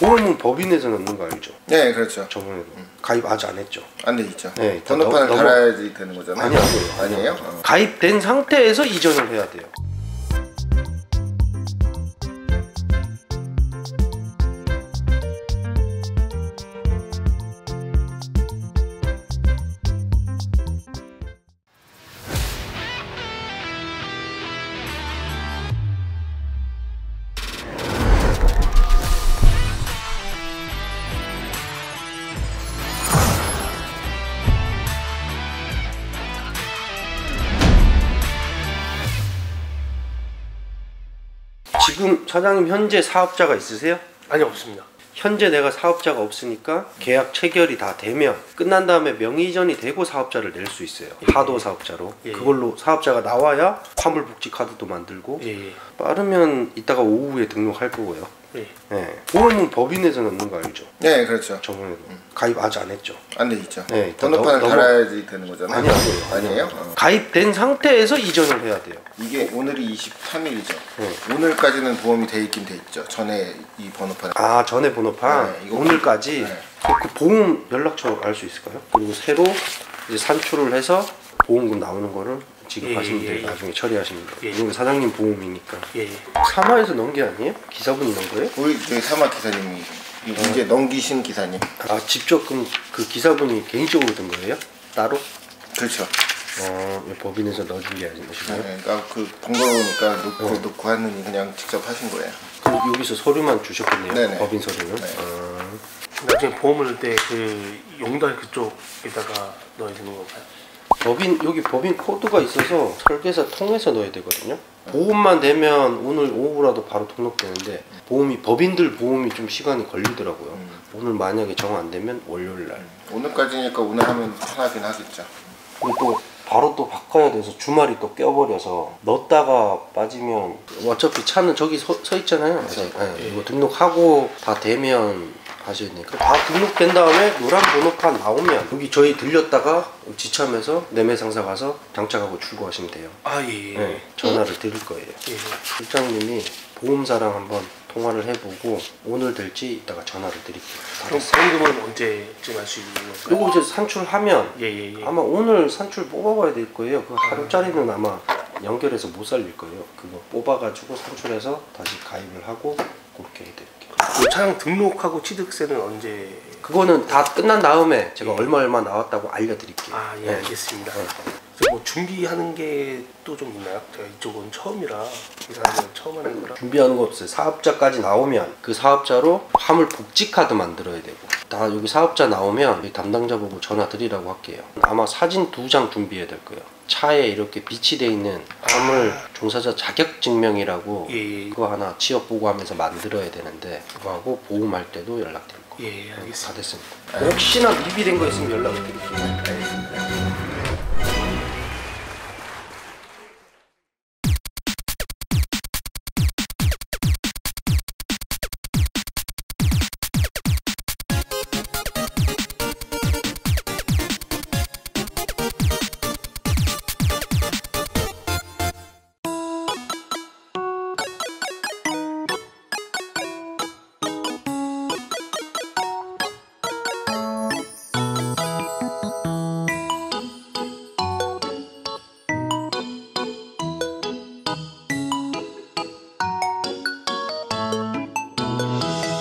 보험은 법인에서 넣는 거 알죠? 네, 그렇죠. 저번에도 가입 아직 안 했죠? 안돼 있죠. 네, 번호판을 넘- 달아야지 되는 거잖아요. 아니요, 아니요. 아니에요? 어. 가입된 상태에서 이전을 해야 돼요. 지금 사장님 현재 사업자가 있으세요? 아니 없습니다. 현재 내가 사업자가 없으니까 계약 체결이 다 되면 끝난 다음에 명의 이전이 되고 사업자를 낼 수 있어요. 하도 사업자로. 예. 그걸로 사업자가 나와야 화물 복지 카드도 만들고 예, 예, 빠르면 이따가 오후에 등록할 거고요. 예. 네. 보험은 법인에서 넣는 거 알죠? 네, 그렇죠. 저번에도 가입 아직 안 했죠? 안돼 있죠. 네, 번호판을 넘- 넘어- 달아야지 되는 거잖아요. 아니요, 아니요. 아니에요? 어. 가입된 상태에서 이전을 해야 돼요. 이게 오늘이 23일이죠. 네. 오늘까지는 보험이 돼 있긴 돼 있죠. 전에 이 번호판. 아 전에 번호판 네, 이거- 오늘까지 네. 그 보험 연락처 알 수 있을까요? 그리고 새로 이제 산출을 해서 보험금 나오는 거를 지급하시면 예, 돼요. 예, 예. 나중에 처리하시면 돼요. 예. 이건 사장님 보험이니까. 예, 예. 사마에서 넣은 게 아니에요? 기사분이 넣은 거예요? 우리 저희 사마 기사님이 이제 넘기신 기사님. 아 직접 그럼 그 기사분이 개인적으로 든 거예요? 따로? 그렇죠. 어 법인에서 넣어준 게 아니시나요? 네, 그러니까 그 번거로우니까 놓고 놓고 하느니 그냥 직접 하신 거예요. 그럼 여기서 서류만 주셨겠네요. 네네. 법인 서류는. 네. 아, 나중에 보험을 넣을 때그 용달 그쪽에다가 넣어야 되는 건가요? 법인 여기 법인 코드가 있어서 설계사 통해서 넣어야 되거든요. 보험만 되면 오늘 오후라도 바로 등록되는데 보험이 법인들 보험이 좀 시간이 걸리더라고요. 오늘 만약에 정 안 되면 월요일 날. 오늘까지니까 오늘 하면 편하긴 하겠죠. 그리고 또 바로 또 바꿔야 돼서 주말이 또 껴버려서 넣었다가 빠지면 어차피 차는 저기 서, 서 있잖아요. 네, 이거 등록하고 다 되면 되니까 다 등록된 다음에 노란 번호판 나오면 여기 저희 들렸다가 지참해서 내매상사 가서 장착하고 출고하시면 돼요. 아, 예, 예. 네, 전화를 드릴 거예요. 예, 예. 실장님이 보험사랑 한번 통화를 해보고 오늘 될지 이따가 전화를 드릴게요. 그럼 보험금은 언제쯤 할 수 있는 건가요? 그리고 이제 산출하면 예, 예, 예. 아마 오늘 산출 뽑아봐야 될 거예요. 그 하루짜리는 아마 연결해서 못 살릴 거예요. 그거 뽑아가지고 산출해서 다시 가입을 하고 그렇게 해드릴게요. 그 차량 등록하고 취득세는 언제? 그거는 다 끝난 다음에 제가 얼마 얼마 나왔다고 알려드릴게요. 아, 예, 네. 알겠습니다. 네. 뭐 준비하는 게 또 좀 있나요? 제가 이쪽은 처음이라 이 사람은 처음 하는 거라. 준비하는 거 없어요. 사업자까지 나오면 그 사업자로 화물 복지 카드 만들어야 되고 다 여기 사업자 나오면 여기 담당자 보고 전화 드리라고 할게요. 아마 사진 두 장 준비해야 될 거예요. 차에 이렇게 비치돼 있는 화물 종사자 자격 증명이라고 예, 예, 그거 하나 취업 보고하면서 만들어야 되는데 그거하고 보험할 때도 연락드릴 거예요. 예, 예, 다 알겠습니다. 됐습니다. 혹시나 미비된 거 있으면 연락을 드릴게요.